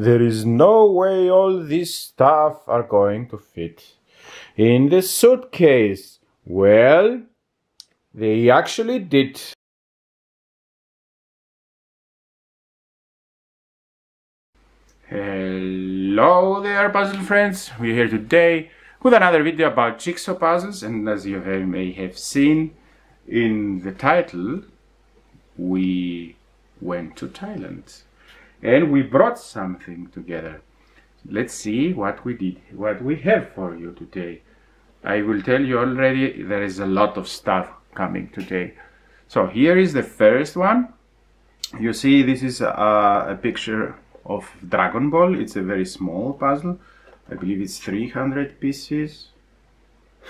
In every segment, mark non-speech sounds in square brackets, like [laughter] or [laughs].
There is no way all this stuff are going to fit in the suitcase. Well, they actually did. Hello there, puzzle friends. We're here today with another video about jigsaw puzzles, and as you may have seen in the title, we went to Thailand and we brought something together. Let's see what we did, what we have for you today. I will tell you already there is a lot of stuff coming today. So here is the first one. You see this is a, a picture of Dragon Ball. It's a very small puzzle. I believe it's 300 pieces.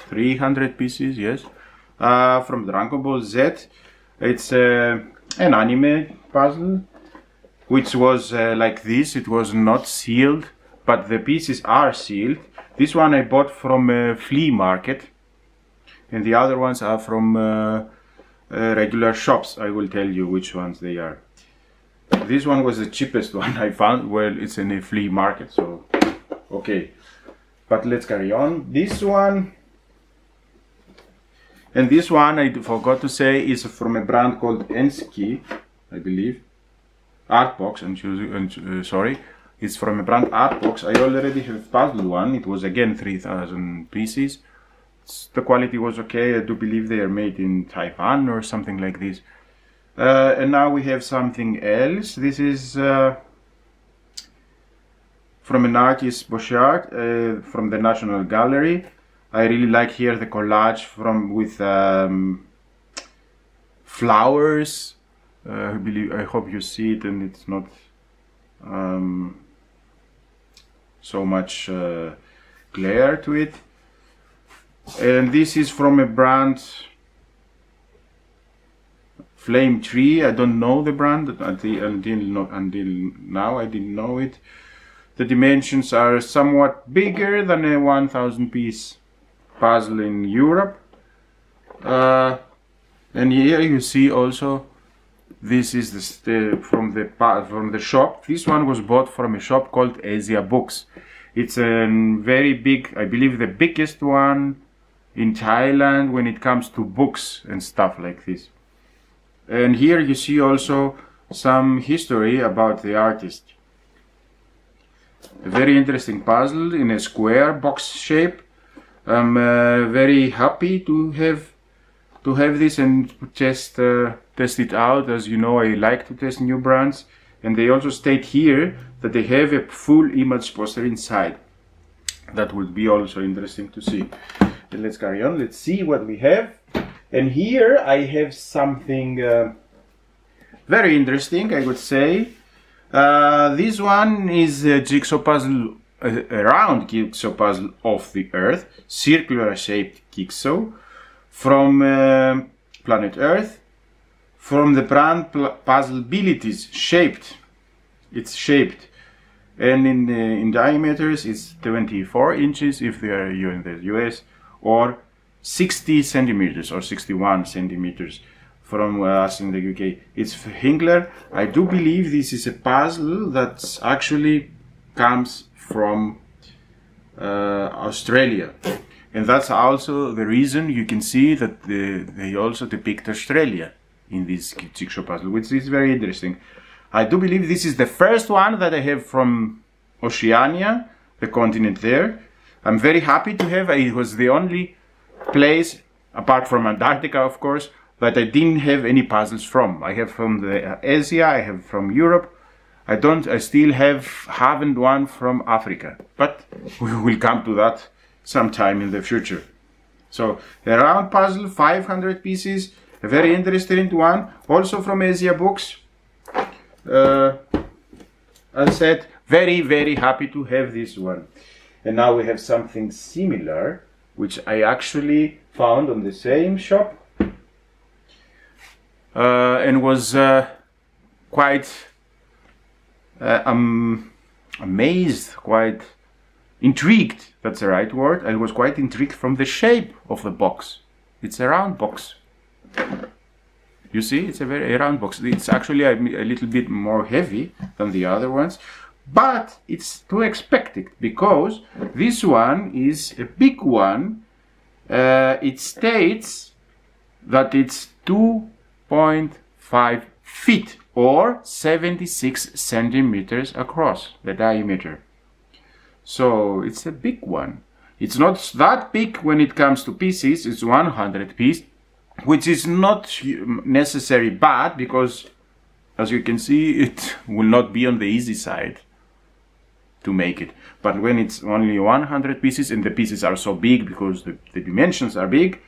300 pieces, yes. Uh, from Dragon Ball Z. It's uh, an anime puzzle which was uh, like this. It was not sealed, but the pieces are sealed. This one I bought from a flea market, and the other ones are from uh, uh, regular shops. I will tell you which ones they are. This one was the cheapest [laughs] one I found. Well, it's in a flea market, so okay. But let's carry on. This one and this one I forgot to say is from a brand called Enski, I believe. Artbox, and, and uh, sorry, it's from a brand Artbox. I already have puzzled one. It was again 3000 pieces. It's, the quality was okay. I do believe they are made in Taiwan or something like this. Uh, and now we have something else. This is uh, from an artist Bosschaert uh, from the National Gallery. I really like here the collage from with um, flowers I believe I hope you see it and it's not um, so much uh, glare to it. And this is from a brand Flame Tree. I don't know the brand until, until, until now I didn't know it. The dimensions are somewhat bigger than a 1000 piece puzzle in Europe. Uh, and here you see also this is the from the from the shop. This one was bought from a shop called Asia Books. It's a very big, I believe, the biggest one in Thailand when it comes to books and stuff like this. And here you see also some history about the artist. A very interesting puzzle in a square box shape. I'm uh, very happy to have to have this and just uh, test it out. As you know, I like to test new brands. And they also state here that they have a full image poster inside. That would be also interesting to see. And let's carry on. Let's see what we have. And here I have something uh, very interesting, I would say. Uh, this one is a jigsaw puzzle, a round jigsaw puzzle of the Earth, circular shaped jigsaw from uh, planet Earth, from the brand Puzzlebilities, shaped. It's shaped. And in, in diameters, it's 24 inches if they are in the US, or 60 centimeters or 61 centimeters from us in the UK. It's Hinkler. I do believe this is a puzzle that actually comes from uh, Australia. And that's also the reason you can see that the, they also depict Australia in this jigsaw puzzle, which is very interesting. I do believe this is the first one that I have from Oceania, the continent there. I'm very happy to have, it was the only place, apart from Antarctica of course, that I didn't have any puzzles from. I have from the uh, Asia, I have from Europe, I don't, I still have, haven't one from Africa, but we will come to that sometime in the future. So a round puzzle, 500 pieces, a very interesting one, also from Asia Books. Uh, I said, very, very happy to have this one. And now we have something similar, which I actually found on the same shop. Uh, and was uh, quite uh, um, amazed, quite intrigued, that's the right word. I was quite intrigued from the shape of the box. It's a round box. You see, it's a very a round box. It's actually a, a, little bit more heavy than the other ones, but it's to expect it because this one is a big one. Uh, it states that it's 2.5 feet or 76 centimeters across the diameter. So it's a big one. It's not that big when it comes to pieces, it's 100 pieces, which is not necessarily bad because as you can see [laughs] it will not be on the easy side to make it. But when it's only 100 pieces and the pieces are so big because the, the dimensions are big,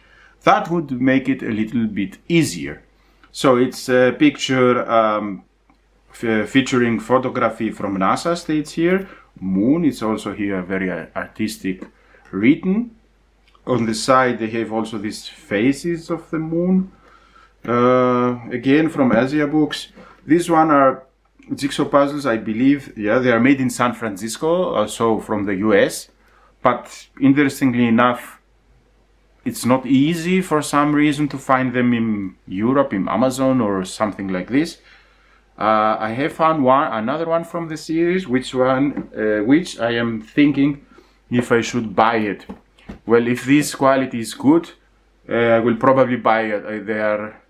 that would make it a little bit easier. So it's a picture um, featuring photography from NASA states here. Moon is also here very artistic written. On the side they have also these faces of the moon. Uh, again from Asia books. These one are jigsaw puzzles, I believe. Yeah, they are made in San Francisco, also from the US. But interestingly enough, it's not easy for some reason to find them in Europe, in Amazon or something like this. Uh, I have found one, another one from the series, which one, uh, which I am thinking if I should buy it. Well, if this quality is good, uh, I will probably buy it. There,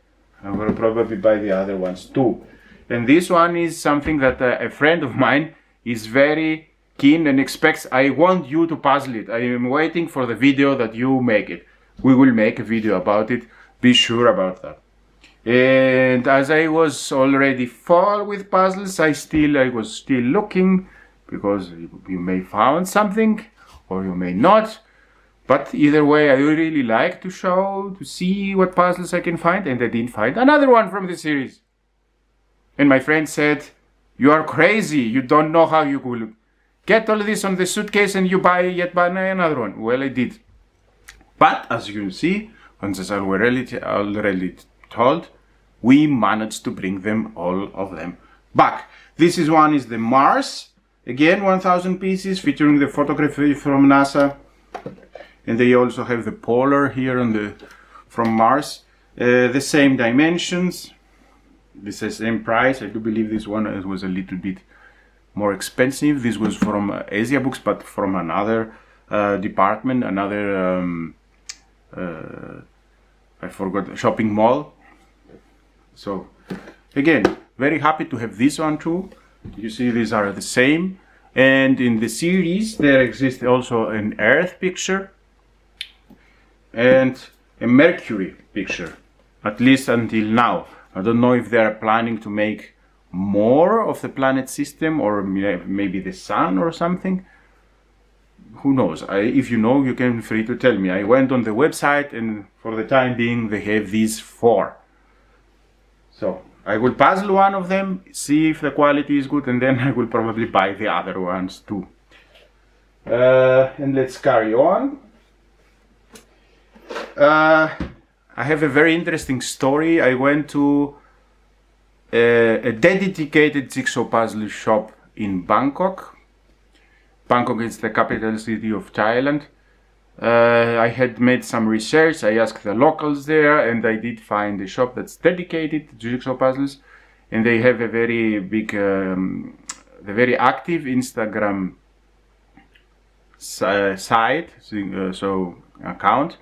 I will probably buy the other ones too. And this one is something that uh, a friend of mine is very keen and expects. I want you to puzzle it. I am waiting for the video that you make it we will make a video about it be sure about that and as I was already full with puzzles I still I was still looking because you may found something or you may not. But either way I really like to show to see what puzzles I can find and I didn't find another one from the series. And my friend said you are crazy. You don't know how you will get all this on the suitcase and you buy yet buy another one. Well I did. But as you can see, as I already, already told, we managed to bring them, all of them, back. This is one is the Mars, again 1000 pieces featuring the photography from NASA. And they also have the polar here on the from Mars. Uh, the same dimensions, This is the same price. I do believe this one was a little bit more expensive. This was from uh, Asia Books, but from another uh, department, another um, uh, I forgot shopping mall. So again, very happy to have this one too. You see these are the same. And in the series there exists also an Earth picture and a Mercury picture, at least until now. I don't know if they are planning to make more of the planet system or maybe the sun or something who knows? I, if you know, you can free to tell me. I went on the website and for the time being they have these four. So I will puzzle one of them, see if the quality is good and then I will probably buy the other ones too. Uh, and let's carry on. Uh, I have a very interesting story. I went to a, a dedicated jigsaw puzzle shop in Bangkok Bangkok is the capital city of Thailand. Uh, I had made some research, I asked the locals there, and I did find a shop that's dedicated to jigsaw puzzles, and they have a very big, um, very active Instagram uh, site, so, so account.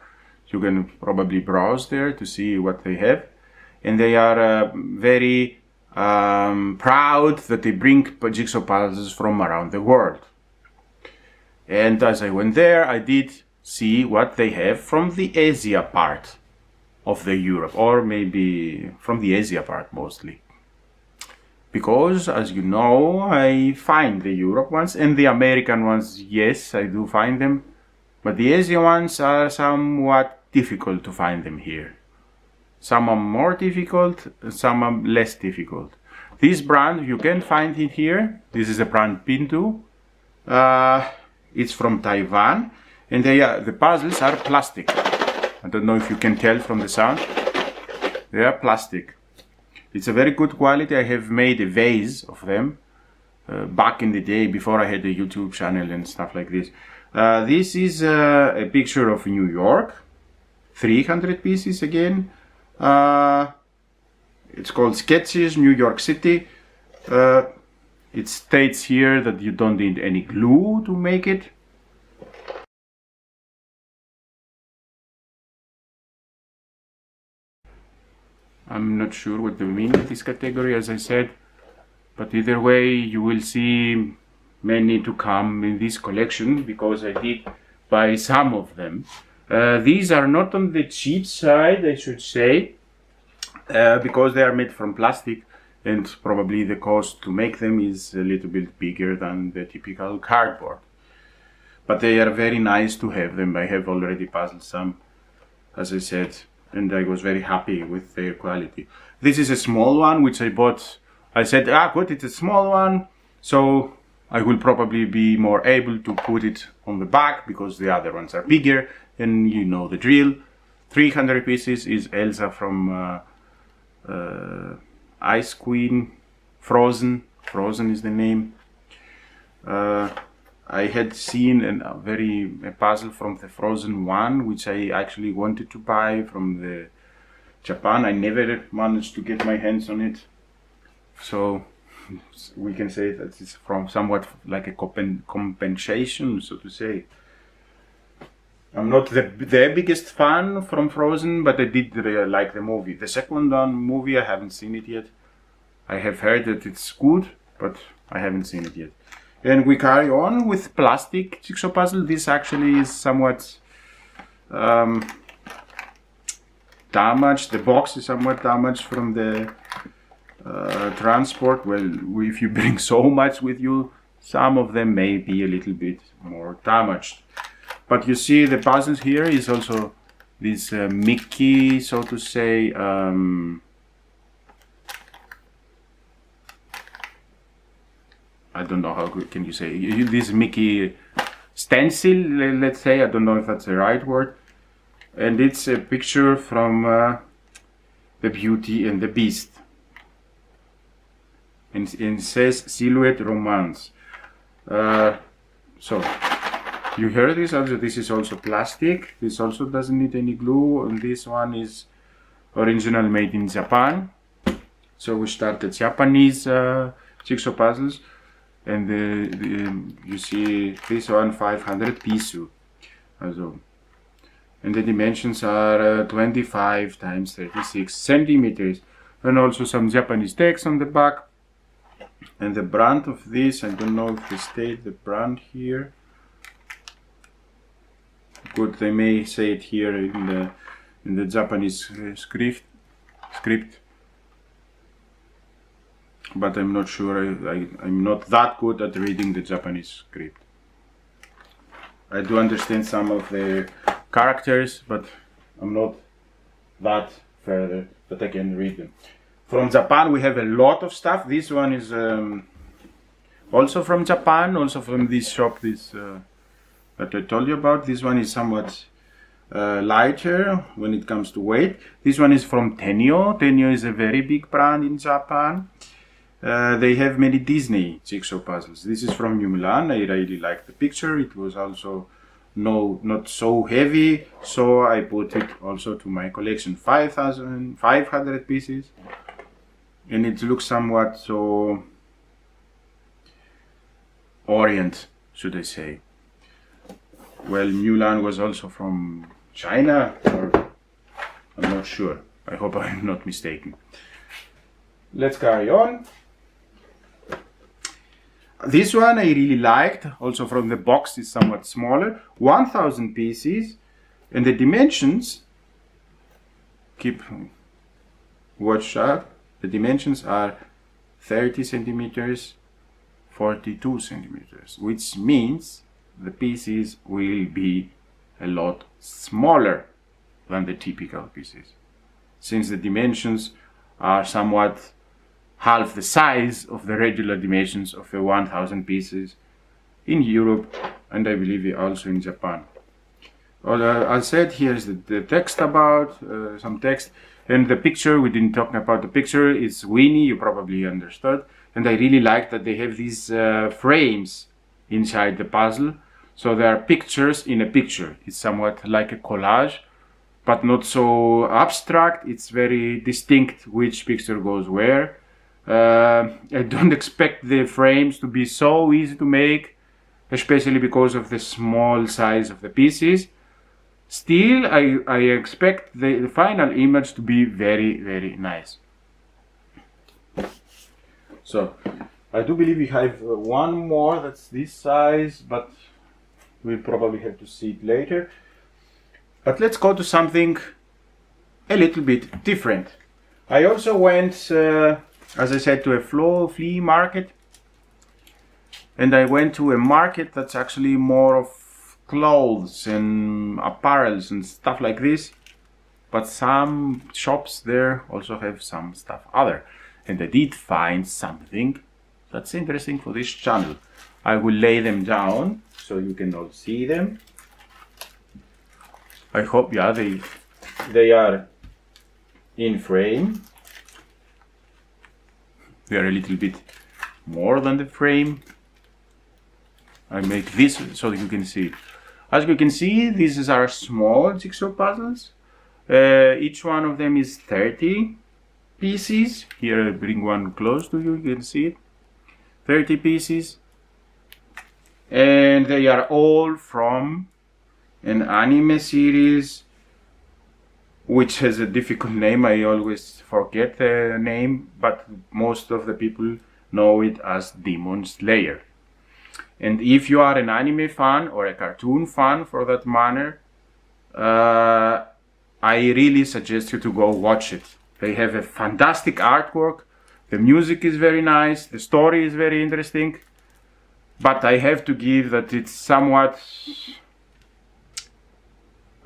You can probably browse there to see what they have, and they are uh, very um, proud that they bring jigsaw puzzles from around the world. And as I went there, I did see what they have from the Asia part of the Europe, or maybe from the Asia part mostly. Because, as you know, I find the Europe ones and the American ones, yes, I do find them. But the Asia ones are somewhat difficult to find them here. Some are more difficult, some are less difficult. This brand, you can find it here. This is a brand Pintoo. Uh, it's from Taiwan and they are, the puzzles are plastic. I don't know if you can tell from the sound. They are plastic. It's a very good quality. I have made a vase of them uh, back in the day before I had a YouTube channel and stuff like this. Uh, this is uh, a picture of New York. 300 pieces again. Uh, it's called Sketches, New York City. Uh, it states here that you don't need any glue to make it I'm not sure what the mean this category as I said but either way you will see many to come in this collection because I did buy some of them. Uh, these are not on the cheap side I should say uh, because they are made from plastic and probably the cost to make them is a little bit bigger than the typical cardboard. But they are very nice to have them. I have already puzzled some as I said and I was very happy with their quality. This is a small one which I bought. I said, ah, good, it's a small one, so I will probably be more able to put it on the back because the other ones are bigger and you know the drill. 300 pieces is Elsa from uh, uh, Ice Queen, Frozen. Frozen is the name. Uh, I had seen an, a very a puzzle from the Frozen one, which I actually wanted to buy from the Japan. I never managed to get my hands on it, so [laughs] we can say that it's from somewhat like a compensation, so to say. I'm not the the biggest fan from Frozen, but I did really like the movie. The second one movie, I haven't seen it yet. I have heard that it's good, but I haven't seen it yet. And we carry on with plastic jigsaw puzzle. This actually is somewhat um, damaged. The box is somewhat damaged from the uh, transport. Well, if you [laughs] bring so much with you, some of them may be a little bit more damaged. But you see the puzzles here is also this uh, Mickey, so to say, um, I don't know how can you say? This Mickey stencil let's say I don't know if that's the right word. And it's a picture from uh, the Beauty and the Beast. And, it says silhouette romance. Uh, so you heard this also this is also plastic. This also doesn't need any glue. And this one is original made in Japan. So we started Japanese uh, jigsaw puzzles and the, the, you see this one 500 pisu also. And the dimensions are uh, 25 times 36 centimeters. And also some Japanese text on the back. And the brand of this I don't know if they state the brand here. Good they may say it here in the in the Japanese uh, script script but I'm not sure, I, I, I'm not that good at reading the Japanese script. I do understand some of the characters, but I'm not that further that I can read them. From Japan we have a lot of stuff. This one is um, also from Japan, also from this shop this uh, that I told you about. This one is somewhat uh, lighter when it comes to weight. This one is from Tenyo. Tenyo is a very big brand in Japan. Uh, they have many Disney jigsaw puzzles. This is from New Milan. I really like the picture. It was also no not so heavy, so I put it also to my collection. 5,500 pieces, and it looks somewhat so Orient, should I say. Well, Mulan was also from China, or I'm not sure. I hope I'm not mistaken. Let's carry on. This one I really liked, also from the box is somewhat smaller, 1000 pieces, and the dimensions, keep watch sharp, the dimensions are 30 centimeters, 42 centimeters, which means the pieces will be a lot smaller than the typical pieces, since the dimensions are somewhat half the size of the regular dimensions of the 1000 pieces in Europe and I believe also in Japan. Well, uh, I said here is the, the text about, uh, some text, and the picture, we didn't talk about the picture, it's Winnie, you probably understood, and I really like that they have these uh, frames inside the puzzle, so there are pictures in a picture. It's somewhat like a collage, but not so abstract, it's very distinct which picture goes where, Uh, I don't [laughs] expect the frames to be so easy to make, especially because of the small size of the pieces. Still, I, I expect the, the final image to be very, very nice. So, I do believe we have uh, one more that's this size, but we'll probably have to see it later. But let's go to something a little bit different. I also went, uh, as I said, to a flow flea market. And I went to a market that's actually more of clothes and apparels and stuff like this. But some shops there also have some stuff other. And I did find something that's interesting for this channel. I will lay them down so you can all see them. I hope, yeah, they, they are in frame. They are a little bit more than the frame. I make this so you can see. As you can see, these are small jigsaw puzzles. Uh, each one of them is 30 pieces. Here I bring one close to you, you can see it. 30 pieces. And they are all from an anime series which has a difficult name. I always forget the name, but most of the people know it as Demon Slayer. And if you are an anime fan or a cartoon fan for that matter, uh, I really suggest you to go watch it. They have a fantastic artwork, the music is very nice, the story is very interesting, but I have to give that it's somewhat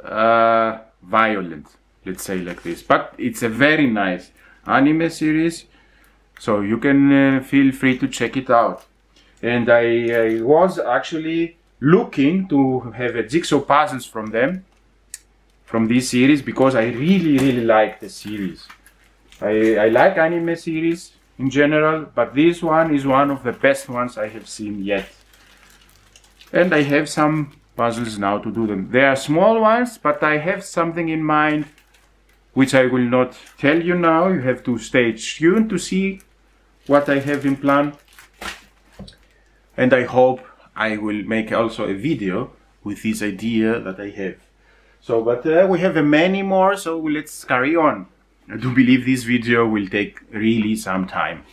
uh, violent, let's say like this. But it's a very nice anime series, so you can uh, feel free to check it out. And I, I was actually looking to have a jigsaw puzzles from them, from this series, because I really, really like the series. I, I like anime series in general, but this one is one of the best ones I have seen yet. And I have some puzzles now to do them. They are small ones, but I have something in mind which I will not tell you now. You have to stay tuned to see what I have in plan. And I hope I will make also a video with this idea that I have. So, but uh, we have many more, so let's carry on. I do believe this video will take really some time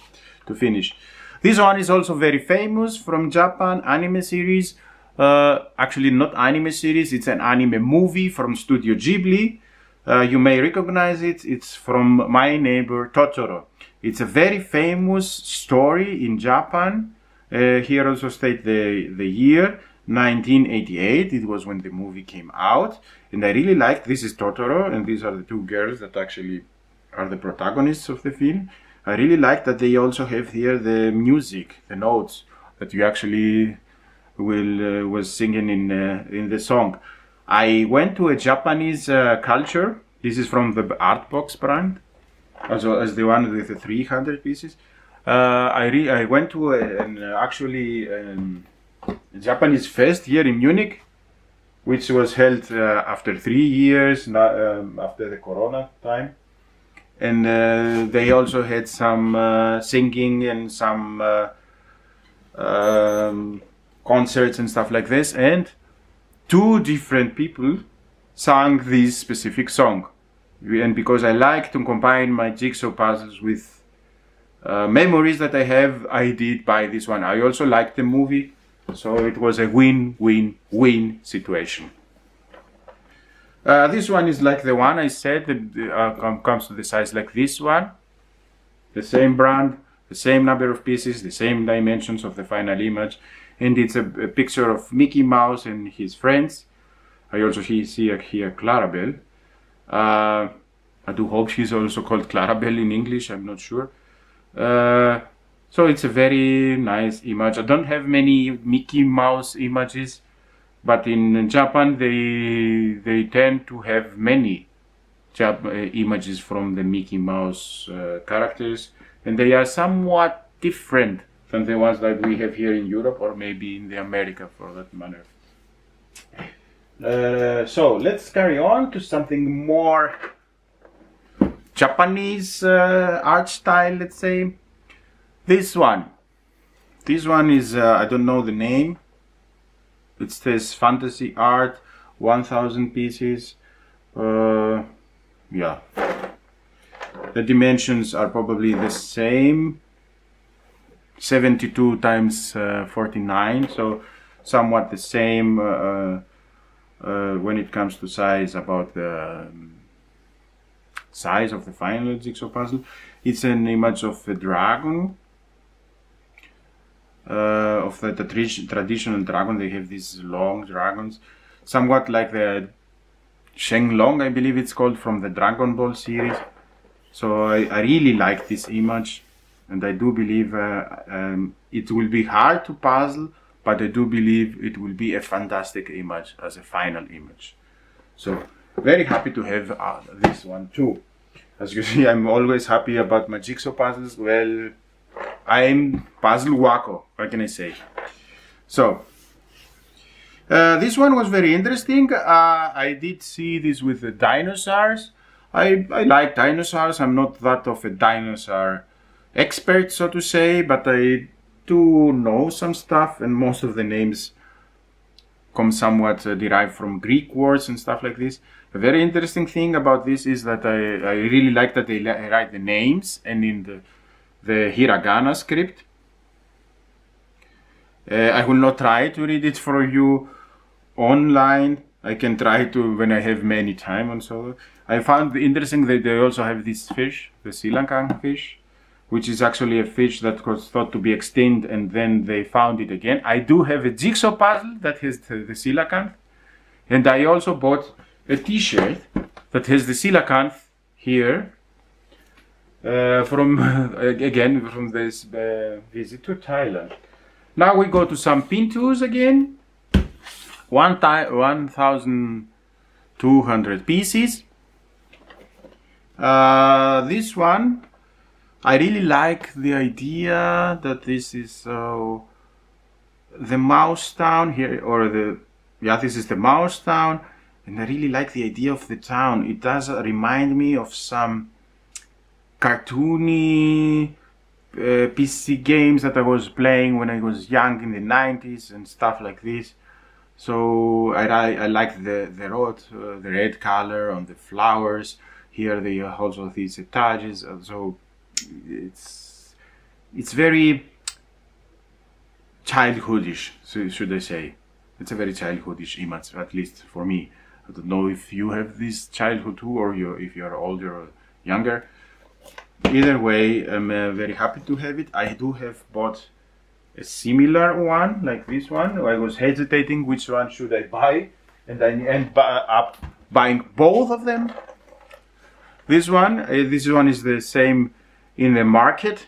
to finish. This one is also very famous from Japan, anime series. Uh, actually not anime series, it's an anime movie from Studio Ghibli. Uh, you may recognize it, it's from My Neighbor Totoro. It's a very famous story in Japan. Uh, here also state the, the year, 1988, it was when the movie came out. And I really liked, this is Totoro, and these are the two girls that actually are the protagonists of the film. I really like that they also have here the music, the notes that you actually will uh, was singing in uh, in the song. I went to a Japanese uh, culture. This is from the Artbox brand, as well as the one with the 300 pieces. Uh, I re- I went to an actually um, Japanese fest here in Munich, which was held uh, after three years um, after the Corona time and uh, they also had some uh, singing and some uh, um, concerts and stuff like this and two different people sang this specific song and because I like to combine my jigsaw puzzles with uh, memories that I have I did buy this one I also liked the movie so it was a win-win-win situation uh, this one is like the one I said, that uh, comes to the size like this one. The same brand, the same number of pieces, the same dimensions of the final image. And it's a, a picture of Mickey Mouse and his friends. I also see, here Clarabelle. Uh, I do hope she's also called Clarabelle in English, I'm not sure. Uh, so it's a very nice image. I don't have many Mickey Mouse images but in Japan they they tend to have many Jap- uh, images from the Mickey Mouse uh, characters, and they are somewhat different than the ones that we have here in Europe or maybe in the America for that matter. Uh, so let's carry on to something more Japanese uh, art style, let's say. this one. This one is, uh, I don't know the name. It says Fantasy Art, 1000 pieces. Uh, yeah. The dimensions are probably the same. 72 times uh, 49, so somewhat the same uh, uh, uh, when it comes to size about the um, size of the final jigsaw puzzle. It's an image of a dragon, uh, of the, the traditional dragon. They have these long dragons, somewhat like the Shenlong, I believe it's called, from the Dragon Ball series. So I, I really like this image, and I do believe uh, um, it will be hard to puzzle, but I do believe it will be a fantastic image as a final image. So very happy to have uh, this one too. As you [laughs] see, I'm always happy about my jigsaw puzzles. Well, I'm puzzle wacko, what can I say? So, uh, this one was very interesting. Uh, I did see this with the dinosaurs. I, I like dinosaurs. I'm not that of a dinosaur expert, so to say, but I do know some stuff, and most of the names come somewhat uh, derived from Greek words and stuff like this. A very interesting thing about this is that I, I really like that they write the names and in the, the hiragana script. Uh, I will not try to read it for you online. I can try to when I have many time and so. I found interesting that they also have this fish, the Sri Lankan fish, which is actually a fish that was thought to be extinct and then they found it again. I do have a jigsaw puzzle that has the, the and I also bought a t-shirt that has the coelacanth here uh, from [laughs] again from this uh, visit to Thailand. Now we go to some Pintoos again. One 1,200 pieces. Uh, this one, I really like the idea that this is uh, the mouse town here, or the yeah, this is the mouse town and I really like the idea of the town. It does remind me of some cartoony uh, PC games that I was playing when I was young in the 90s and stuff like this. So I, I, like the the red uh, the red color on the flowers. Here they also these etages. Uh, so it's it's very childhoodish, should I say? It's a very childhoodish image, at least for me. I don't know if you have this childhood too or you if you're older or younger. Either way, I'm uh, very happy to have it. I do have bought a similar one like this one. I was hesitating which one should I buy and I end up buying both of them. This one, uh, this one is the same in the market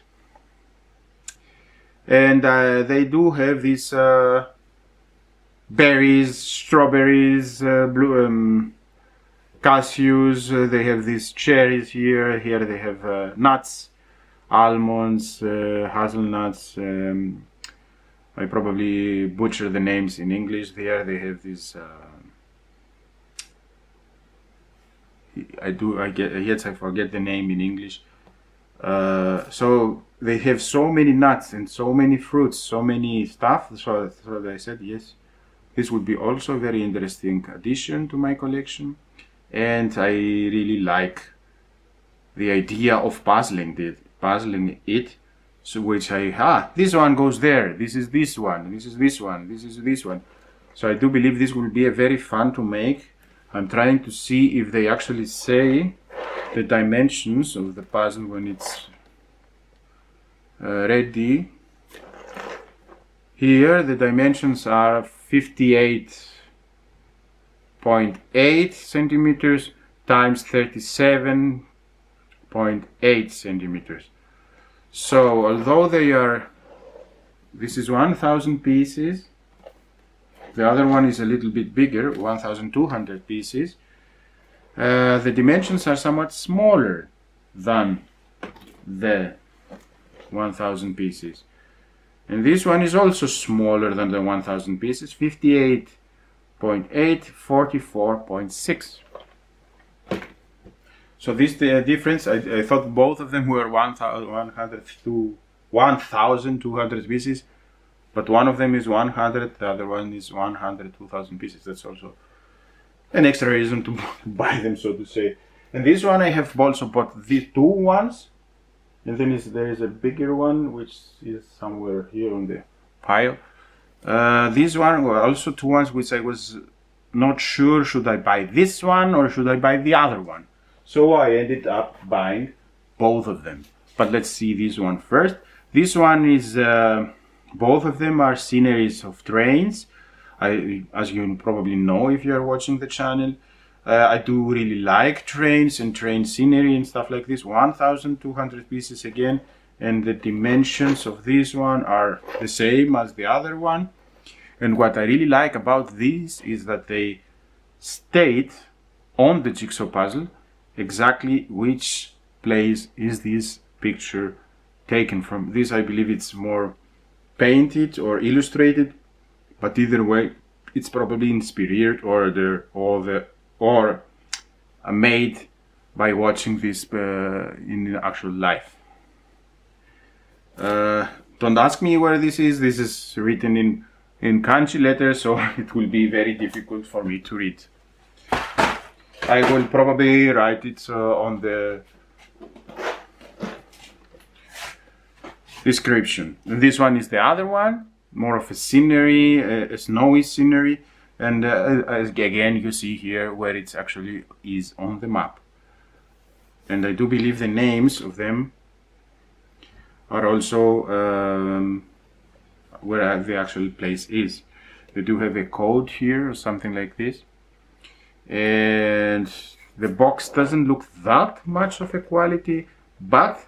and uh, they do have these uh, berries, strawberries, uh, blue um, cashews. They have these cherries here. Here they have uh, nuts, almonds, uh, hazelnuts. Um, I probably butcher the names in English. There they have these. Uh, I do. I get. Yes, I forget the name in English. Uh, so they have so many nuts and so many fruits, so many stuff. So, so I said yes this would be also a very interesting addition to my collection. And I really like the idea of puzzling it, puzzling it, so which I, ah, this one goes there, this is this one, this is this one, this is this one. So I do believe this will be a very fun to make. I'm trying to see if they actually say the dimensions of the puzzle when it's uh, ready. Here the dimensions are 58.8 centimeters times 37.8 centimeters. So although they are, this is 1000 pieces, the other one is a little bit bigger, 1200 pieces, uh, the dimensions are somewhat smaller than the 1000 pieces. And this one is also smaller than the 1000 pieces, 58.8, 44.6. So this the difference, I, I thought both of them were 102 1,200 pieces, but one of them is 100, the other one is 100, 2,000 pieces. That's also an extra reason to [laughs] buy them, so to say. And this one I have also bought these two ones, and then is, there is a bigger one which is somewhere here on the pile. Uh, this one also two ones which I was not sure should I buy this one or should I buy the other one. So I ended up buying both of them. But let's see this one first. This one is, uh, both of them are sceneries of trains. I, as you probably know if you are watching the channel, uh, I do really like trains and train scenery and stuff like this. 1200 pieces again and the dimensions of this one are the same as the other one. And what I really like about these is that they state on the jigsaw puzzle exactly which place is this picture taken from. This I believe it's more painted or illustrated, but either way it's probably inspired or the or the or made by watching this uh, in actual life. Uh, don't ask me where this is. This is written in in kanji letters, so [laughs] it will be very difficult for me to read. I will probably write it uh, on the description. And this one is the other one, more of a scenery, a, a snowy scenery. And uh, again, you see here where it actually is on the map. And I do believe the names of them are also um, where the actual place is. They do have a code here or something like this and the box doesn't look that much of a quality but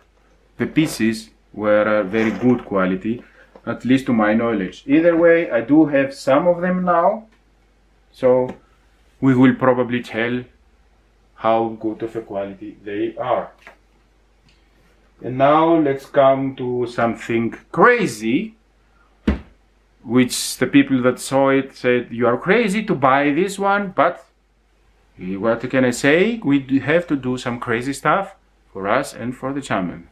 the pieces were very good quality at least to my knowledge either way I do have some of them now so we will probably tell how good of a quality they are and now let's come to something crazy which the people that saw it said you are crazy to buy this one but what can I say? We have to do some crazy stuff for us and for the chairman.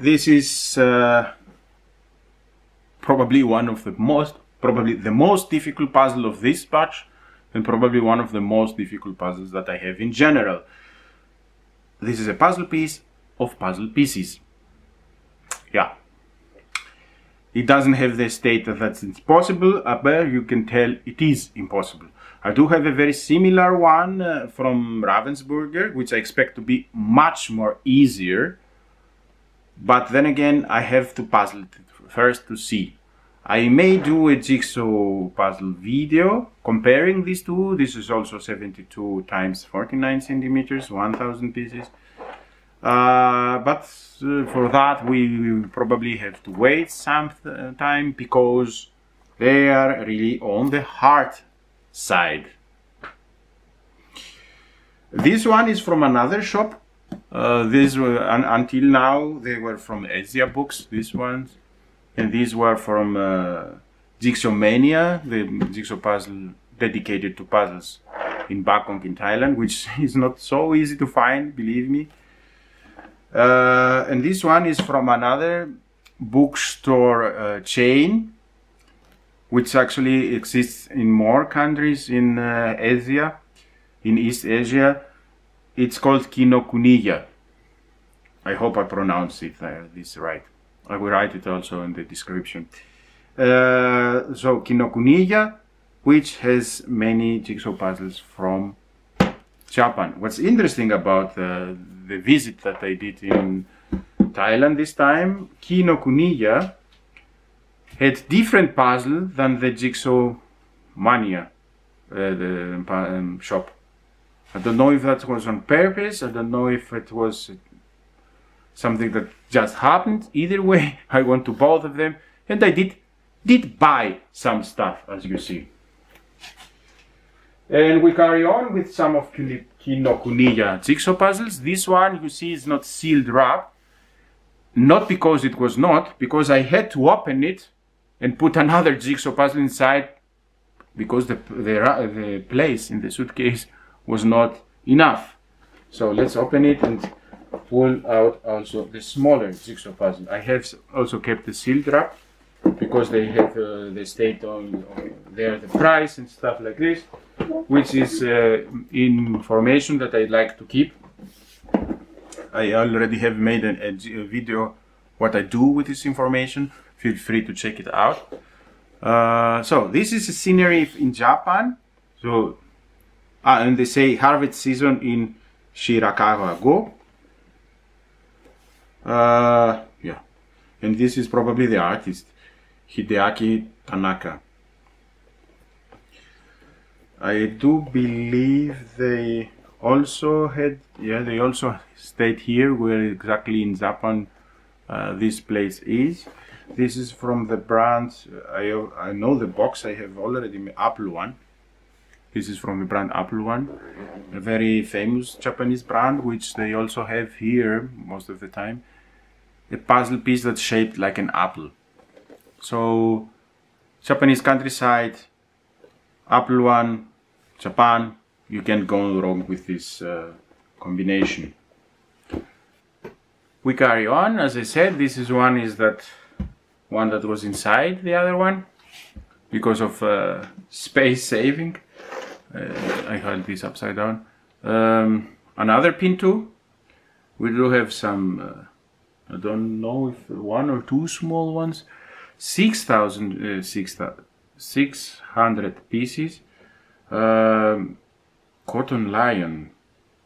This is uh, probably one of the most, probably the most difficult puzzle of this batch and probably one of the most difficult puzzles that I have in general. This is a puzzle piece of puzzle pieces. Yeah. It doesn't have the state that it's impossible, but you can tell it is impossible. I do have a very similar one uh, from Ravensburger, which I expect to be much more easier. But then again, I have to puzzle it first to see. I may do a jigsaw puzzle video comparing these two. This is also 72 times 49 centimeters, 1000 pieces. Uh, but uh, for that we probably have to wait some uh, time because they are really on the hard side. This one is from another shop. Uh, this un until now they were from Asia Books. These ones, and these were from uh, the jigsaw puzzle dedicated to puzzles in Bangkok in Thailand, which [laughs] is not so easy to find, believe me. Uh, and this one is from another bookstore uh, chain which actually exists in more countries in uh, Asia, in East Asia. It's called Kinokuniya. I hope I pronounce it uh, this right. I will write it also in the description. Uh, so Kinokuniya, which has many jigsaw puzzles from Japan. What's interesting about uh, the visit that I did in Thailand this time, Kinokuniya had different puzzle than the Jigsaw Mania uh, the um, shop. I don't know if that was on purpose. I don't know if it was something that just happened. Either way, [laughs] I went to both of them and I did did buy some stuff as you see. And we carry on with some of Kinokuniya jigsaw puzzles. This one you see is not sealed wrap. Not because it was not, because I had to open it and put [laughs] another jigsaw puzzle inside because the, the, the place in the suitcase was not enough. So let's open it and pull out also the smaller jigsaw puzzle. I have also kept the sealed wrap because they have uh, state on, on there the price and stuff like this, which is uh, information that I like to keep. I already have made a, a video what I do with this information. Feel free to check it out. Uh, so this is a scenery in Japan. So ah, and they say harvest season in Shirakawa Go. Uh, yeah, and this is probably the artist Hideaki Tanaka. I do believe they also had, yeah, they also stayed here where exactly in Japan uh, this place is. This is from the brand, I, I know the box I have already, Apple one. This is from the brand Apple one, a very famous Japanese brand, which they also have here most of the time. A puzzle piece that's shaped like an apple. So, Japanese countryside, Apple one, Japan, you can't go wrong with this uh, combination. We carry on, as I said, this is one is that one that was inside the other one because of uh, space saving. Uh, I had this upside down. Um, another Pintoo. We do have some, uh, I don't know if one or two small ones. 6,000, uh, 600 pieces. Um, Cotton Lion,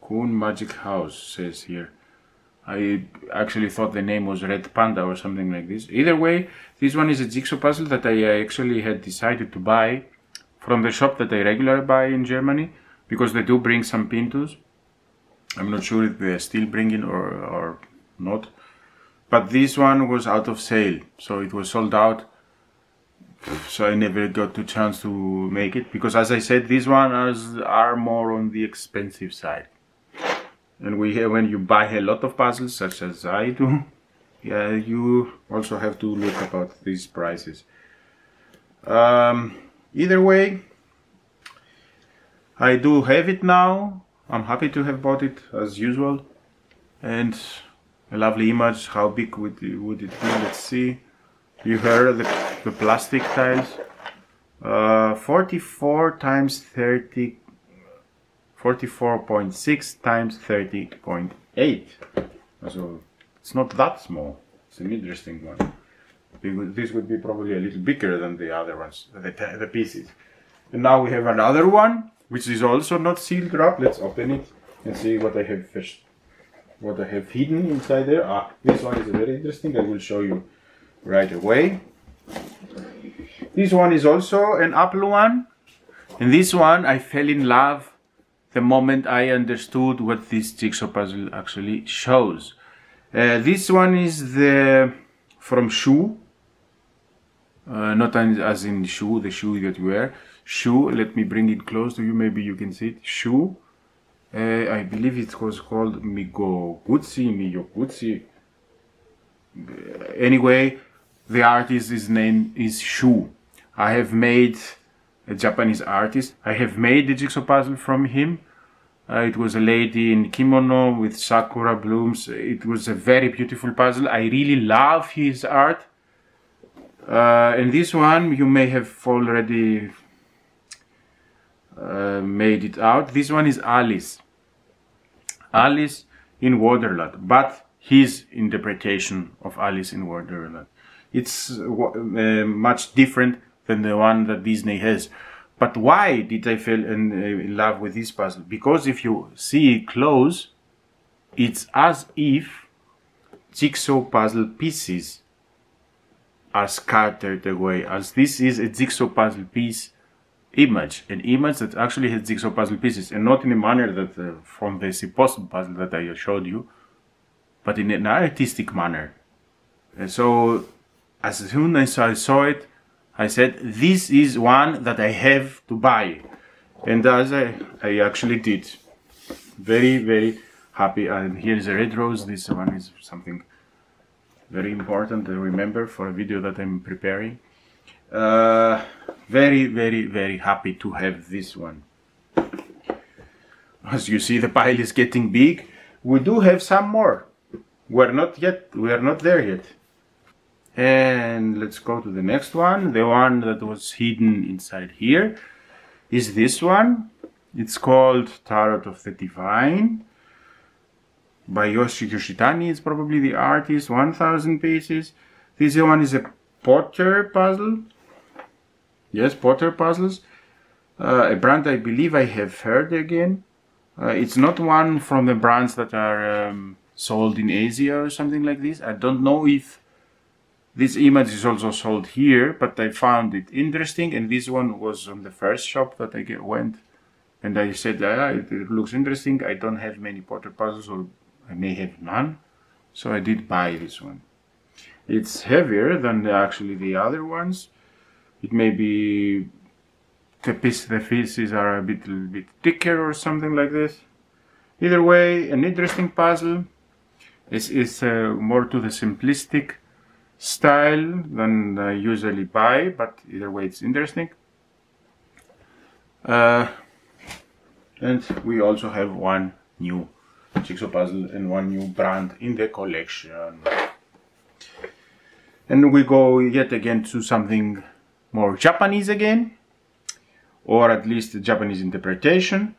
Coon Magic House says here. I actually thought the name was Red Panda or something like this. Either way, this one is a jigsaw puzzle that I actually had decided to buy from the shop that I regularly buy in Germany because they do bring some Pintoos. I'm not sure if they're still bringing or, or not. But this one was out of sale, so it was sold out. So I never got the chance to make it because, as I said, these ones are more on the expensive side. And we when you buy a lot of puzzles, such as I do, yeah, you also have to look about these prices. Um, either way, I do have it now. I'm happy to have bought it as usual. And a lovely image. How big would it, would it be? Let's see. You heard the, the plastic tiles. Uh, 44 times 30 44.6 times 30.8 so it's not that small it's an interesting one this would be probably a little bigger than the other ones the, the pieces and now we have another one which is also not sealed wrap let's open it and see what I have first what I have hidden inside there. Ah, this one is very interesting. I will show you right away. This one is also an Apple one. And this one I fell in love the moment I understood what this jigsaw puzzle actually shows. Uh, this one is the from shoe, uh, not as in shoe, the shoe that you wear. Shoe, let me bring it close to you, maybe you can see it. Shoe, uh, I believe it was called Migogutsi, Miyogutsi. Anyway, the artist's name is Shu. I have made a Japanese artist. I have made the jigsaw puzzle from him. Uh, it was a lady in kimono with sakura blooms. It was a very beautiful puzzle. I really love his art. Uh, and this one you may have already uh, made it out. This one is Alice. Alice in Wonderland, but his interpretation of Alice in Wonderland. It's uh, much different than the one that Disney has. But why did I fall in, uh, in love with this puzzle? Because if you see it close, it's as if jigsaw puzzle pieces are scattered away. As this is a jigsaw puzzle piece image, an image that actually has jigsaw puzzle pieces, and not in a manner that uh, from the supposed puzzle that I showed you, but in an artistic manner. And so, as soon as I saw it, I said, "This is one that I have to buy," and as I, I actually did. Very, very happy. And here is a red rose. This one is something very important to remember for a video that I'm preparing. Uh, very, very, very happy to have this one. As you see, the pile is getting big. We do have some more. we're not yet, we are not there yet. And let's go to the next one. The one that was hidden inside here is this one. It's called Tarot of the Divine by Yoshi Yoshitani. It's probably the artist, 1000 pieces. This one is a Potter puzzle. Yes, Potter puzzles. Uh, a brand I believe I have heard again. Uh, it's not one from the brands that are um, sold in Asia or something like this. I don't know if this image is also sold here, but I found it interesting, and this one was on the first shop that I went, and I said, ah, it, it looks interesting. I don't have many Potter puzzles, or I may have none, so I did buy this one. It's heavier than actually the other ones. It may be the piece, the pieces are a bit, a bit thicker or something like this. Either way, an interesting puzzle. It's, it's uh, more to the simplistic style than I usually buy, but either way it's interesting. Uh, and we also have one new jigsaw puzzle and one new brand in the collection. And we go yet again to something more Japanese again, or at least Japanese interpretation.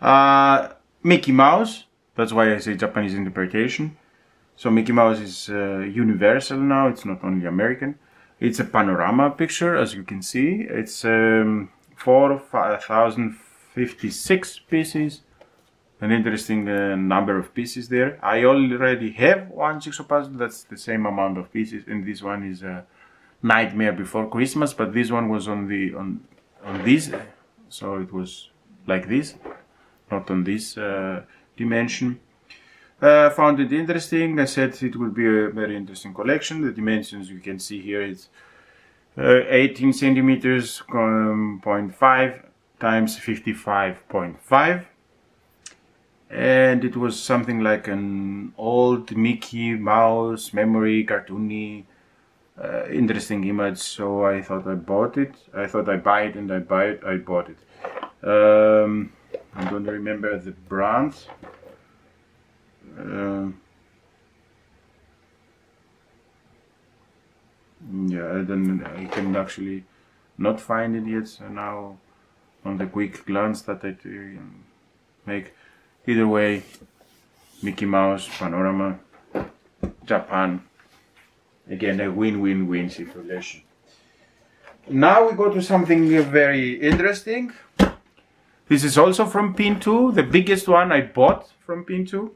Uh, Mickey Mouse, that's why I say Japanese interpretation. So Mickey Mouse is uh, universal now, it's not only American. It's a panorama picture, as you can see. It's um, 4,056 pieces. An interesting uh, number of pieces there. I already have one jigsaw puzzle, that's the same amount of pieces, and this one is a Nightmare Before Christmas, but this one was on the on on this, so it was like this, not on this uh, dimension. Uh, found it interesting. I said it would be a very interesting collection. The dimensions you can see here is uh, 18 centimeters, um, 0.5 times 55.5 and it was something like an old Mickey Mouse memory cartoony uh, interesting image so I thought I bought it I thought I buy it and I buy it I bought it um, I don't remember the brand uh, yeah, I don't. I can actually not find it yet. So now, on the quick glance that I make, either way, Mickey Mouse, Panorama, Japan. Again, a win-win-win situation. Now we go to something very interesting. This is also from Pintoo, the biggest one I bought from Pintoo.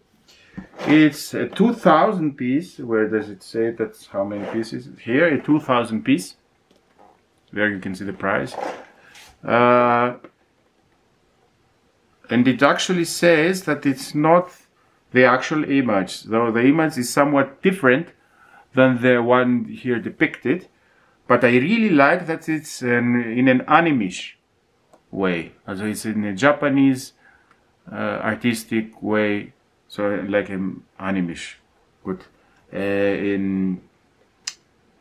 It's a 2000 piece. Where does it say that's how many pieces? Here, a 2000 piece. There you can see the price. Uh, and it actually says that it's not the actual image, though the image is somewhat different than the one here depicted. But I really like that it's an, in an animish way. Also it's in a Japanese uh, artistic way so like an animish, good, uh, in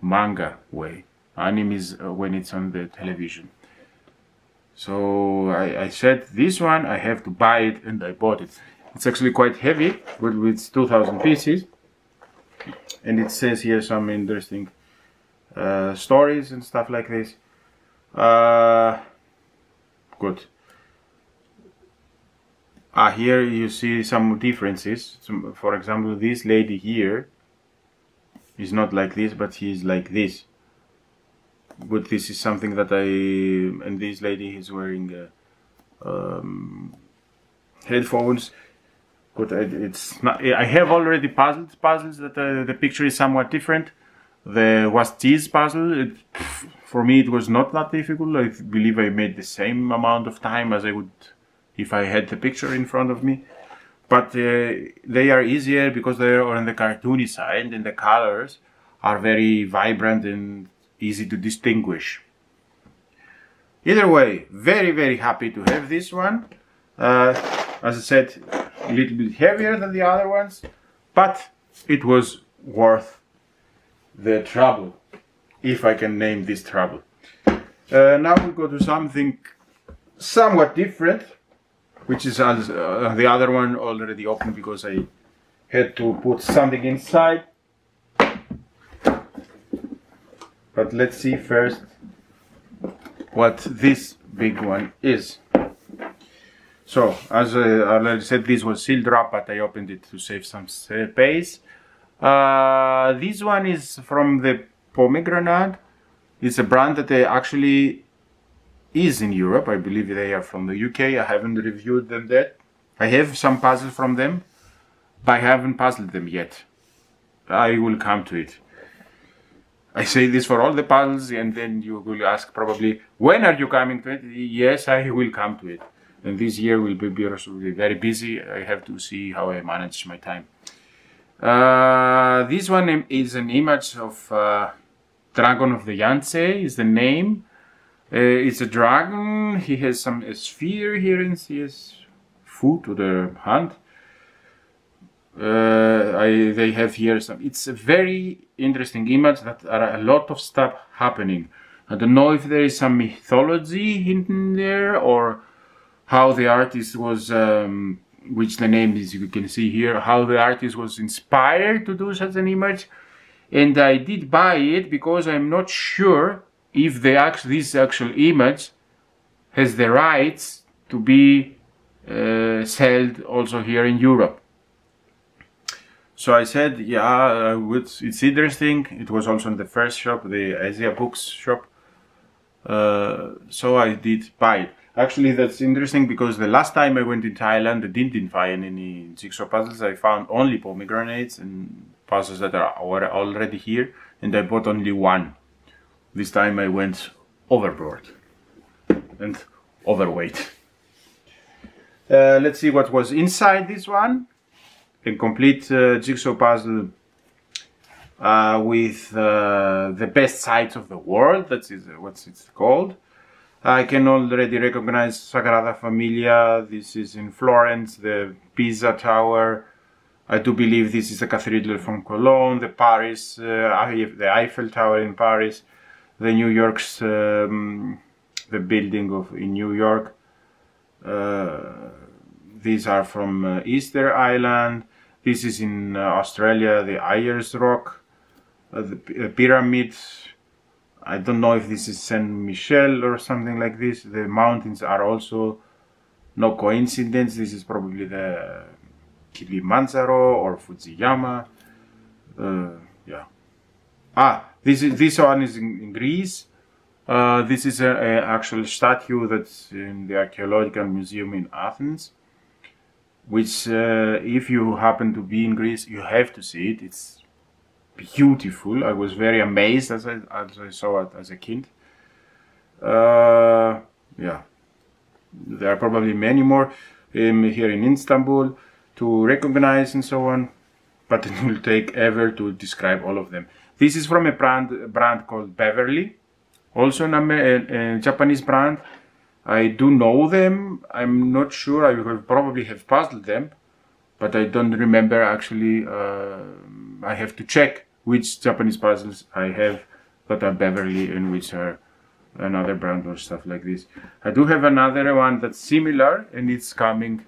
manga way. Anime is uh, when it's on the television. So I, I said this one I have to buy it and I bought it. It's actually quite heavy, but with 2,000 pieces. And it says here some interesting uh, stories and stuff like this. Uh, good. Ah, here you see some differences. For example, this lady here is not like this, but she is like this. But this is something that I and this lady is wearing uh, um, headphones. But it's not. I have already puzzled puzzles that uh, the picture is somewhat different. The Wasgij puzzle, it, for me, it was not that difficult. I believe I made the same amount of time as I would if I had the picture in front of me. But uh, they are easier because they are on the cartoony side and the colors are very vibrant and easy to distinguish. Either way, very very happy to have this one. Uh, as I said, a little bit heavier than the other ones, but it was worth the trouble, if I can name this trouble. Uh, now we go to something somewhat different which is uh, the other one already open because I had to put something inside. But let's see first what this big one is. So, as I said, this was sealed wrap, but I opened it to save some space. Uh, this one is from the Pomegranate. It's a brand that actually is in Europe. I believe they are from the UK. I haven't reviewed them yet. I have some puzzles from them, but I haven't puzzled them yet. I will come to it. I say this for all the puzzles, and then you will ask probably, when are you coming to it? Yes, I will come to it. And this year will be very busy. I have to see how I manage my time. Uh, this one is an image of uh, Dragon of the Yangtze, is the name. Uh, it's a dragon. He has some sphere here in his foot or the hand. Uh, I, they have here some. It's a very interesting image that are a lot of stuff happening. I don't know if there is some mythology hidden there or how the artist was, um, which the name is you can see here, how the artist was inspired to do such an image. And I did buy it because I'm not sure if the this actual image has the rights to be uh, sold also here in Europe. So I said, yeah, it's interesting. It was also in the first shop, the Asia Books shop. Uh, so I did buy it. Actually, that's interesting because the last time I went in Thailand, I didn't find any jigsaw puzzles. I found only pomegranates and puzzles that are already here, and I bought only one. This time I went overboard and overweight. Uh, let's see what was inside this one. A complete uh, jigsaw puzzle uh, with uh, the best sights of the world. That is what it's called. I can already recognize Sagrada Familia. This is in Florence, the Pisa Tower. I do believe this is a cathedral from Cologne, the Paris, uh, the Eiffel Tower in Paris the New York's um, the building of in New York. Uh, these are from uh, Easter Island. This is in uh, Australia, the Ayers Rock, uh, the uh, pyramids. I don't know if this is Saint Michel or something like this. The mountains are also no coincidence. This is probably the Kilimanjaro or Fujiyama. Uh, yeah. Ah, this is this one is in, in Greece. Uh, this is an actual statue that's in the archaeological museum in Athens. Which, uh, if you happen to be in Greece, you have to see it. It's beautiful. I was very amazed as I, as I saw it as a kid. Uh, yeah, there are probably many more um, here in Istanbul to recognize and so on, but [laughs] it will take ever to describe all of them. This is from a brand, brand called Beverly, also a, a, a Japanese brand. I do know them. I'm not sure. I will probably have puzzled them, but I don't remember actually. Uh, I have to check which Japanese puzzles I have that are Beverly and which are another brand or stuff like this. I do have another one that's similar and it's coming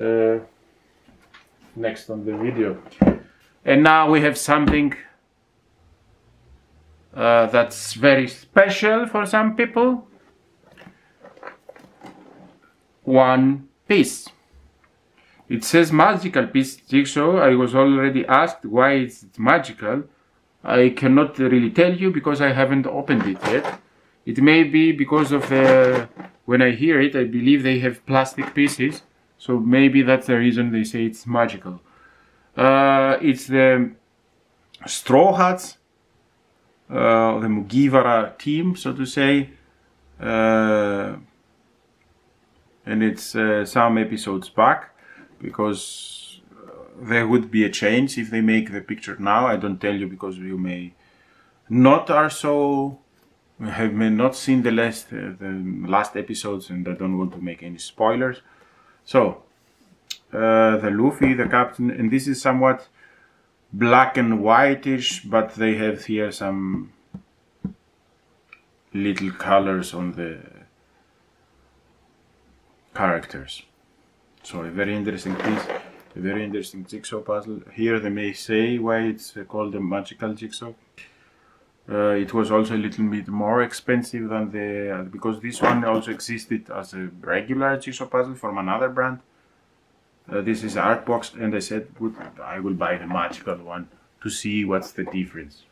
uh, next on the video. And now we have something uh, that's very special for some people. One piece. It says magical piece jigsaw. I was already asked why it's magical. I cannot really tell you because I haven't opened it yet. It may be because of the, when I hear it, I believe they have plastic pieces. So maybe that's the reason they say it's magical. Uh, it's the straw hats uh, the Mugiwara team, so to say. Uh, and it's uh, some episodes back because there would be a change if they make the picture now. I don't tell you because you may not are so have may not seen the last uh, the last episodes and I don't want to make any spoilers. So uh, the Luffy, the captain, and this is somewhat black and whitish, but they have here some little colors on the characters. So a very interesting piece, a very interesting jigsaw puzzle. Here they may say why it's called a magical jigsaw. Uh, it was also a little bit more expensive than the uh, because this one also existed as a regular jigsaw puzzle from another brand. Uh, this is Artbox, and I said I will buy the magical one to see what's the difference.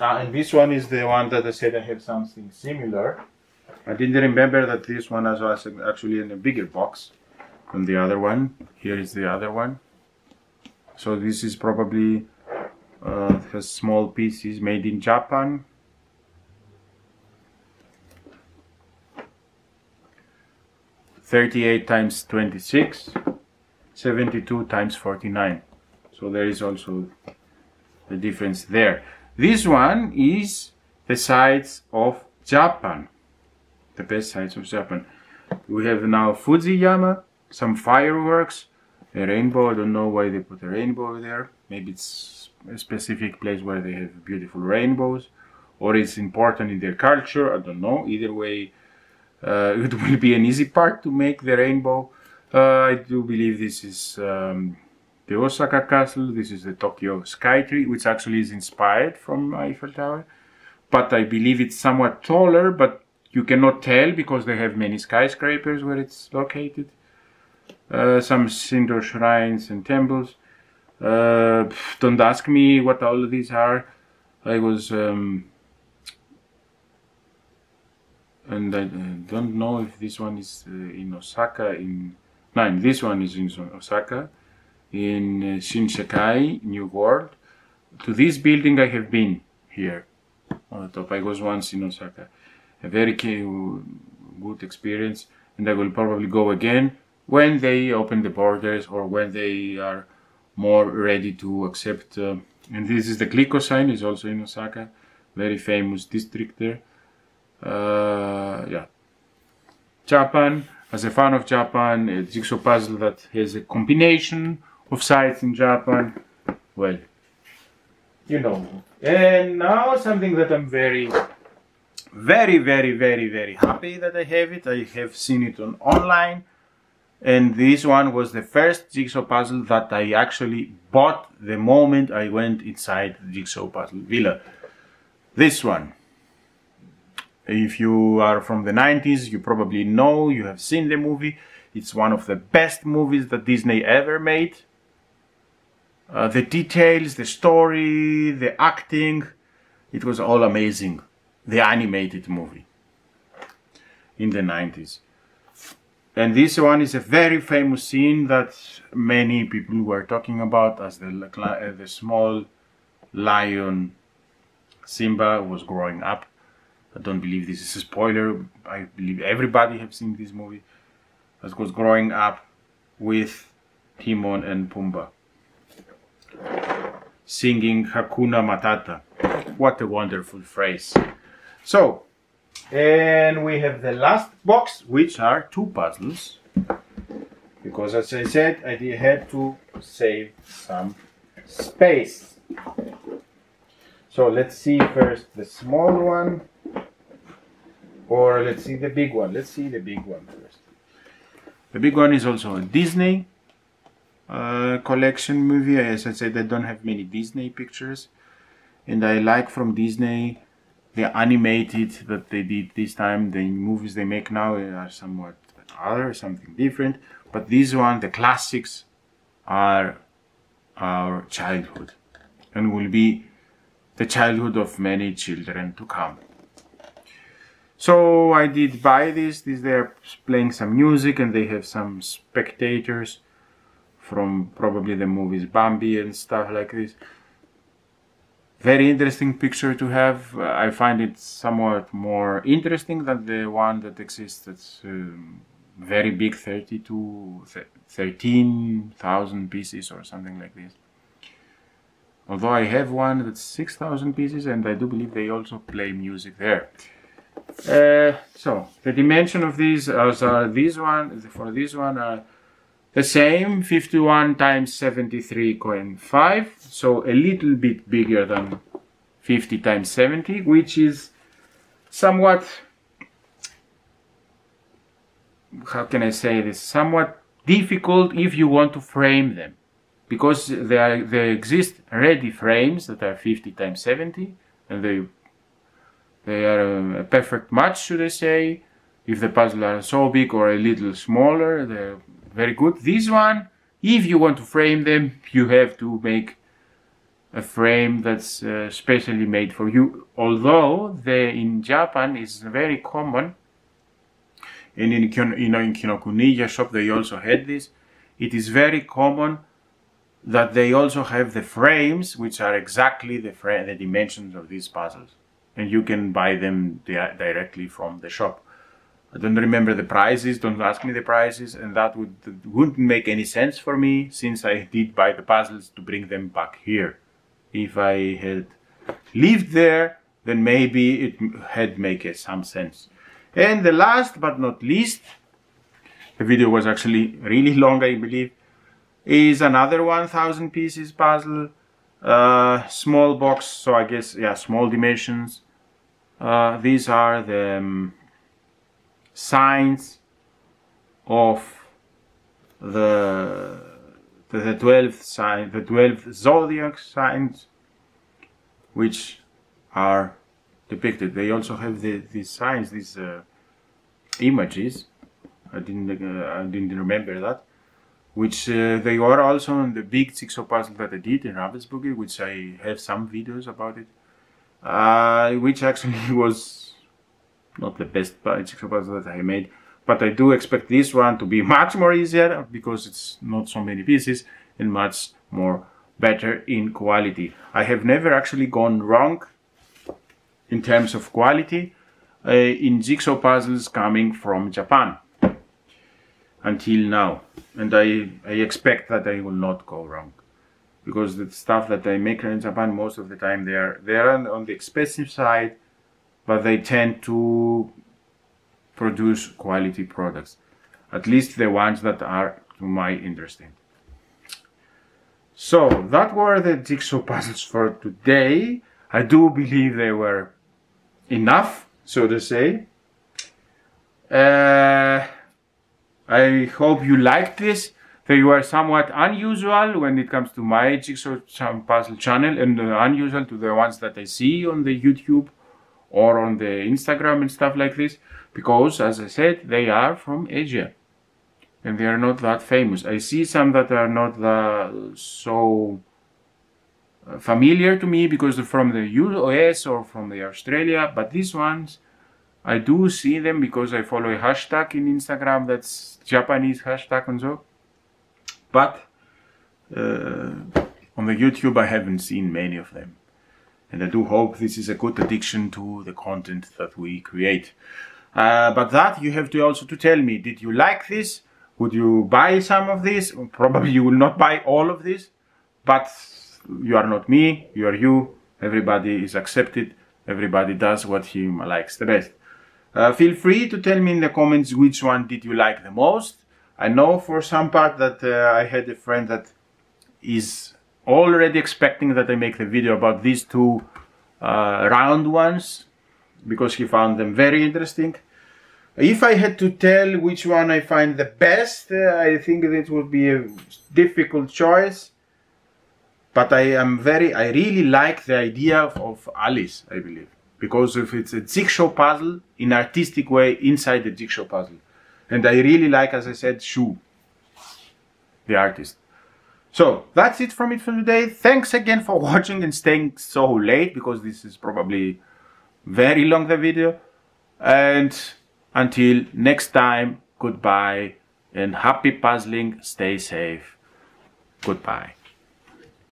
Ah, and this one is the one that I said I have something similar. I didn't remember that this one was actually in a bigger box than the other one. Here is the other one. So this is probably uh, has small pieces made in Japan. Thirty-eight times twenty-six, seventy-two times forty-nine. So there is also the difference there. This one is the size of Japan the best sides of Japan. We have now Fujiyama, some fireworks, a rainbow. I don't know why they put a rainbow there. Maybe it's a specific place where they have beautiful rainbows, or it's important in their culture. I don't know. Either way, uh, [laughs] it will be an easy part to make the rainbow. Uh, I do believe this is um, the Osaka Castle. This is the Tokyo Skytree, which actually is inspired from Eiffel Tower. But I believe it's somewhat taller, but you cannot tell because they have many skyscrapers where it's located. Uh, some Shinto shrines and temples. Uh, don't ask me what all of these are. I was um, and I uh, don't know if this one is uh, in Osaka. In no, this one is in Osaka, in uh, Shinsekai, New World. To this building I have been here on the top. I was once in Osaka a very good experience and I will probably go again when they open the borders or when they are more ready to accept uh, and this is the Glico sign is also in Osaka very famous district there. Uh, yeah. Japan as a fan of Japan a jigsaw puzzle that has a combination of sights in Japan. Well you know. And now something that I'm very very, very, very, very happy that I have it. I have seen it on online. And this one was the first jigsaw puzzle that I actually bought the moment I went inside the jigsaw puzzle villa. This one. If you are from the 90s, you probably know, you have seen the movie. It's one of the best movies that Disney ever made. Uh, the details, the story, the acting, it was all amazing the animated movie in the 90s. And this one is a very famous scene that many people were talking about as the, uh, the small lion Simba was growing up. I don't believe this is a spoiler. I believe everybody have seen this movie. As was growing up with Timon and Pumbaa. Singing Hakuna Matata. What a wonderful phrase. So, and we have the last box, which are two puzzles. Because as I said, I had to save some space. So let's see first the small one, or let's see the big one. Let's see the big one first. The big one is also a Disney uh, collection movie. As I said, I don't have many Disney pictures. And I like from Disney the animated that they did this time, the movies they make now are somewhat other, something different. But this one, the classics, are our childhood and will be the childhood of many children to come. So I did buy this. This they're playing some music and they have some spectators from probably the movies Bambi and stuff like this very interesting picture to have. I find it somewhat more interesting than the one that exists that's um, very big 32 13,000 pieces or something like this. Although I have one that's 6,000 pieces and I do believe they also play music there. Uh, so the dimension of these as are these one for this one are the same 51 times 73.5 so a little bit bigger than 50 times 70 which is somewhat how can I say this, somewhat difficult if you want to frame them. Because there, there exist ready frames that are 50 times 70 and they, they are um, a perfect match, should I say. If the puzzles are so big or a little smaller, they're very good. This one, if you want to frame them, you have to make a frame that's uh, specially made for you. Although the in Japan is very common, and in you know in Kinokuniya shop they also had this. It is very common that they also have the frames which are exactly the the dimensions of these puzzles, and you can buy them di directly from the shop. I don't remember the prices, don't ask me the prices, and that would wouldn't make any sense for me since I did buy the puzzles to bring them back here. If I had lived there, then maybe it had make some sense. And the last but not least, the video was actually really long, I believe, is another 1000 pieces puzzle, uh, small box, so I guess, yeah, small dimensions. Uh, these are the um, signs of the the 12 sign the 12 zodiac signs which are depicted. They also have the these signs these uh, images. I didn't uh, I didn't remember that which uh, they are also in the big jigsaw puzzle that I did in Ravensburger which I have some videos about it uh, which actually [laughs] was not the best jigsaw puzzle that I made but I do expect this one to be [laughs] much more easier because it's not so many pieces and much more better in quality. I have never actually gone wrong in terms of quality uh, in jigsaw puzzles coming from Japan until now and I, I expect that I will not go wrong because the stuff that I make in Japan most of the time they are they are on the expensive side but they tend to produce quality products. At least the ones that are to my interesting. So that were the jigsaw puzzles for today. I do believe they were enough, so to say. Uh, I hope you liked this. They were somewhat unusual when it comes to my jigsaw puzzle channel and uh, unusual to the ones that I see on the YouTube or on the Instagram and stuff like this because as I said they are from Asia and they are not that famous. I see some that are not that so uh, familiar to me because they're from the US or from the Australia but these ones I do see them because I follow a hashtag in Instagram that's Japanese hashtag and so but uh, on the YouTube I haven't seen many of them and I do hope this is a good addiction to the content that we create. Uh, but that you have to also to tell me, did you like this? Would you buy some of this? Probably you will not buy all of this, but you are not me, you are you. Everybody is accepted. Everybody does what he likes the best. Uh, feel free to tell me in the comments which one did you like the most. I know for some part that uh, I had a friend that is already expecting that I make the video about these two uh, round ones because he found them very interesting. If I had to tell which one I find the best, uh, I think it would be a difficult choice. But I am very, I really like the idea of, of Alice, I believe. Because if it's a jigsaw puzzle in artistic way inside the jigsaw puzzle. And I really like, as I said, Shu, the artist. So that's it from it for today. Thanks again for [laughs] watching and staying so late because this is probably very long the video. And until next time, goodbye and happy puzzling. Stay safe. Goodbye.